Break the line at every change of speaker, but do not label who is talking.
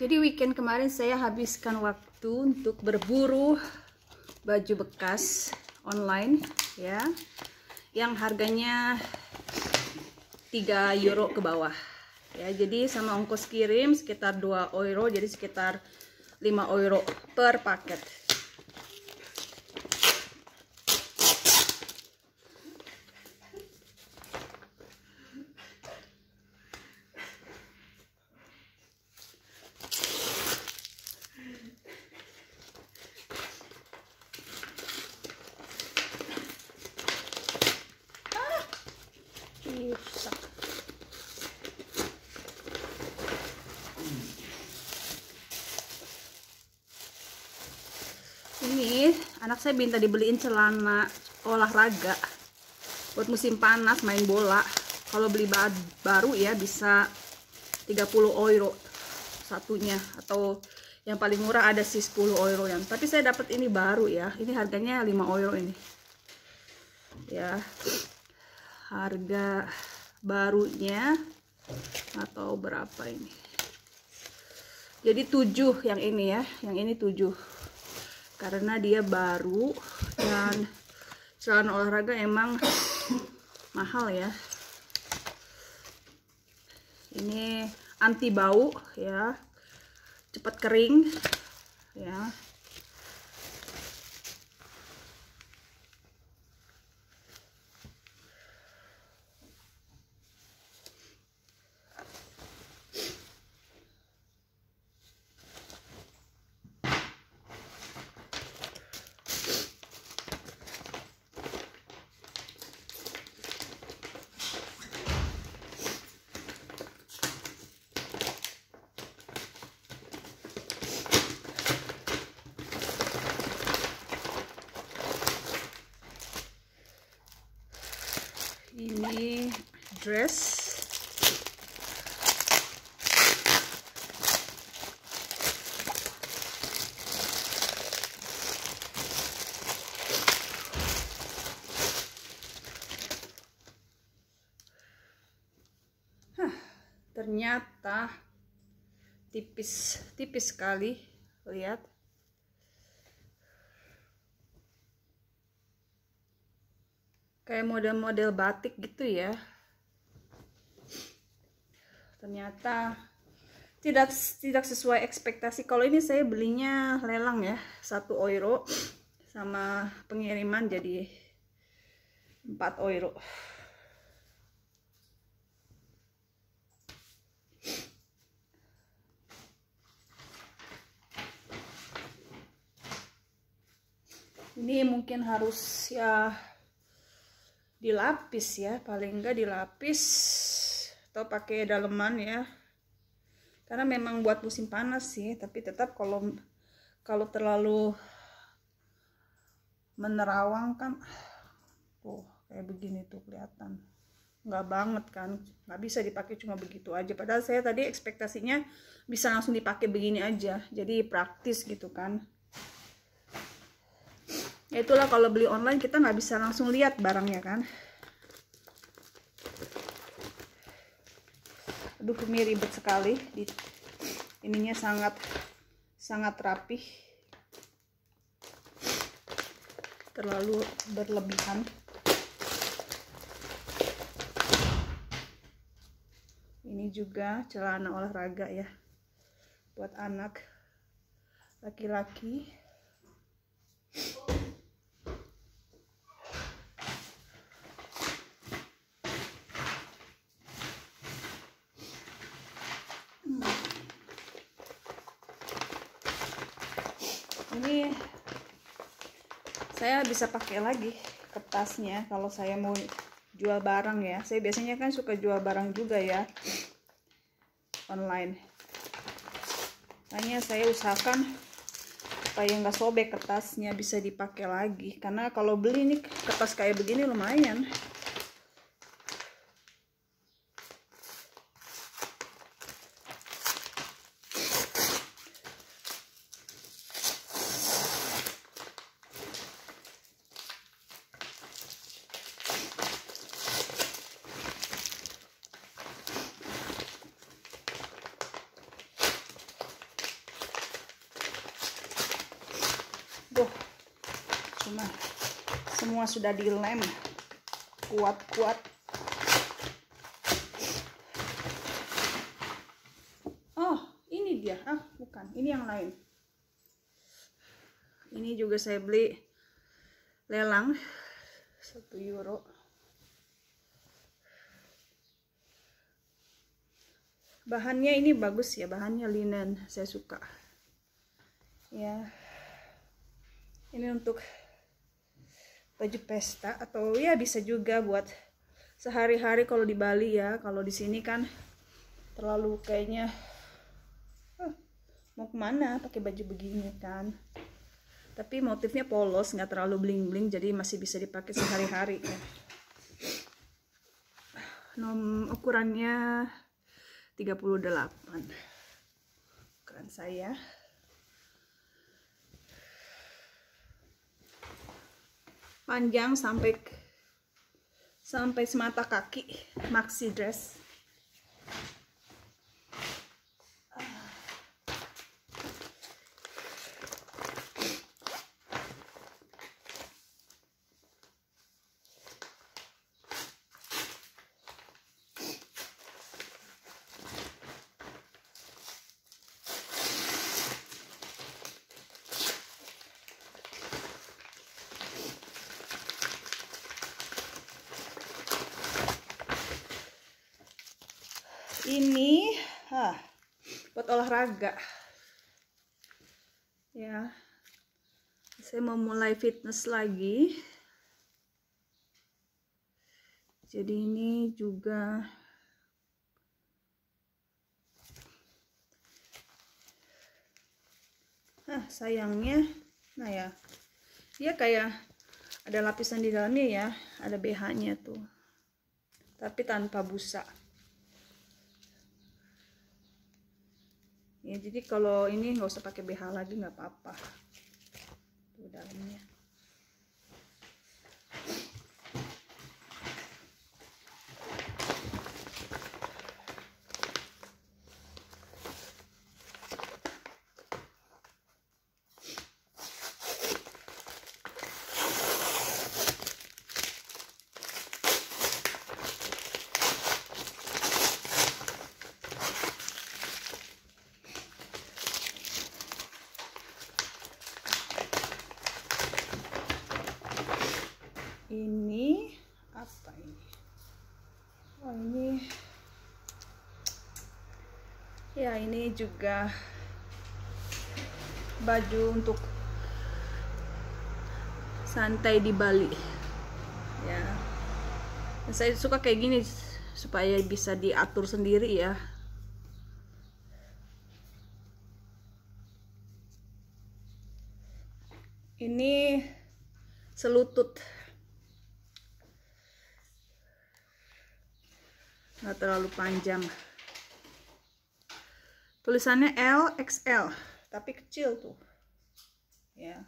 Jadi weekend kemarin saya habiskan waktu untuk berburu baju bekas online ya. Yang harganya 3 euro ke bawah. Ya, jadi sama ongkos kirim sekitar 2 euro jadi sekitar 5 euro per paket. rusak ini anak saya minta dibeliin celana olahraga buat musim panas main bola. Kalau beli baru ya bisa 30 euro satunya. Atau yang paling murah ada sih 10 euro yang. Tapi saya dapat ini baru ya. Ini harganya 5 euro ini. Ya. Harga barunya atau berapa ini? Jadi 7 yang ini ya. Yang ini 7 karena dia baru dan celana olahraga emang mahal ya. Ini anti bau ya cepat kering ya dress. Ternyata tipis tipis sekali. Lihat kayak model-model batik gitu ya. Ternyata tidak tidak sesuai ekspektasi. Kalau ini saya belinya lelang ya satu euro sama pengiriman jadi 4 euro. Ini mungkin harus ya dilapis ya paling enggak dilapis atau pakai daleman ya. Karena memang buat musim panas sih tapi tetap kalau kalau terlalu menerawang kan tuh kayak begini tuh kelihatan. Nggak banget kan nggak bisa dipakai cuma begitu aja. Padahal saya tadi ekspektasinya bisa langsung dipakai begini aja jadi praktis gitu kan ya itulah kalau beli online kita nggak bisa langsung lihat barangnya kan? Aduh ini ribet sekali. Di ininya sangat sangat rapih. Terlalu berlebihan. Ini juga celana olahraga ya buat anak laki-laki ini saya bisa pakai lagi kertasnya kalau saya mau jual barang ya. Saya biasanya kan suka jual barang juga ya online. Hanya saya usahakan supaya nggak sobek kertasnya bisa dipakai lagi. Karena kalau beli nih kertas kayak begini lumayan semua sudah dilem. Kuat-kuat oh ini dia. Ah bukan. Ini yang lain. Ini juga saya beli lelang satu euro. Bahannya ini bagus ya bahannya linen saya suka. Ya. Ini untuk baju pesta atau ya bisa juga buat sehari-hari kalau di Bali ya. Kalau di sini kan terlalu kayaknya huh, mau ke mana pakai baju begini kan? Tapi motifnya polos nggak terlalu bling bling jadi masih bisa dipakai sehari-hari. Ya. nom ukurannya 38 ukuran saya panjang sampai sampai semata kaki maxi dress ini ah, buat olahraga. Ya saya mau mulai fitness lagi. Jadi ini juga ah sayangnya nah ya dia kayak ada lapisan di dalamnya ya ada BH nya tuh. Tapi tanpa busa ya jadi kalau ini nggak usah pakai BH lagi nggak apa-apa. Tuh dalamnya ini apa ini? Oh ini. Ya ini juga baju untuk santai di Bali. Ya. Saya suka kayak gini supaya bisa diatur sendiri ya. Ini selutut nggak terlalu panjang. Tulisannya L XL tapi kecil tuh. Ya